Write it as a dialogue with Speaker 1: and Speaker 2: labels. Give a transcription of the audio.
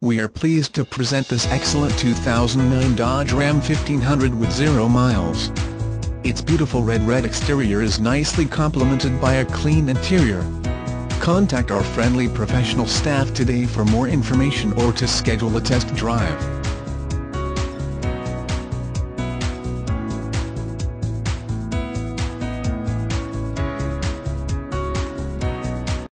Speaker 1: We are pleased to present this excellent 2009 Dodge Ram 1500 with zero miles. Its beautiful red red exterior is nicely complemented by a clean interior. Contact our friendly professional staff today for more information or to schedule a test drive.